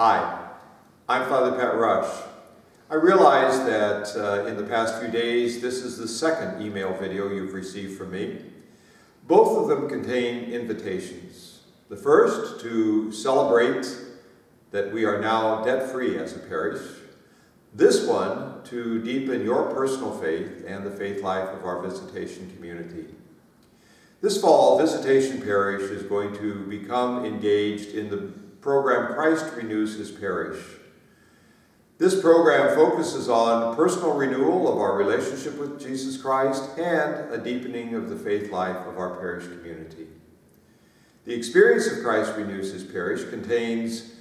Hi, I'm Father Pat Rush. I realize that uh, in the past few days, this is the second email video you've received from me. Both of them contain invitations. The first to celebrate that we are now debt-free as a parish. This one to deepen your personal faith and the faith life of our visitation community. This fall, Visitation Parish is going to become engaged in the program Christ Renews His Parish. This program focuses on personal renewal of our relationship with Jesus Christ and a deepening of the faith life of our parish community. The experience of Christ Renews His Parish contains,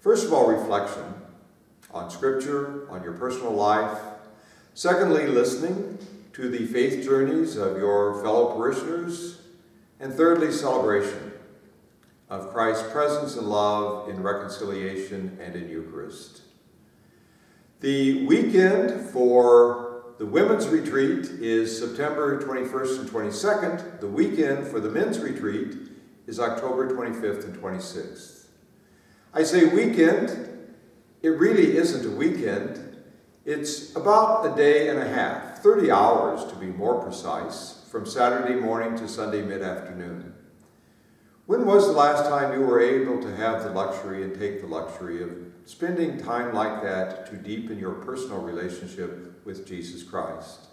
first of all, reflection on Scripture, on your personal life. Secondly, listening to the faith journeys of your fellow parishioners. And thirdly, celebration of Christ's presence and love in reconciliation and in Eucharist. The weekend for the women's retreat is September 21st and 22nd. The weekend for the men's retreat is October 25th and 26th. I say weekend, it really isn't a weekend. It's about a day and a half, 30 hours to be more precise, from Saturday morning to Sunday mid-afternoon. When was the last time you were able to have the luxury and take the luxury of spending time like that to deepen your personal relationship with Jesus Christ.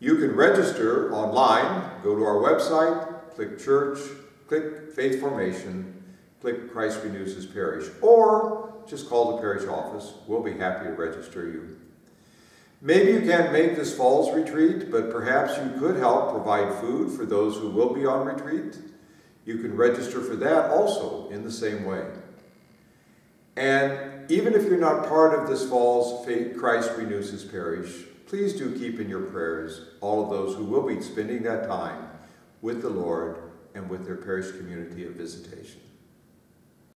You can register online, go to our website, click church, click faith formation, click Christ Renews His Parish, or just call the parish office. We'll be happy to register you. Maybe you can't make this fall's retreat, but perhaps you could help provide food for those who will be on retreat. You can register for that also in the same way. And even if you're not part of this fall's Faith Christ Renews His Parish, please do keep in your prayers all of those who will be spending that time with the Lord and with their parish community of visitation.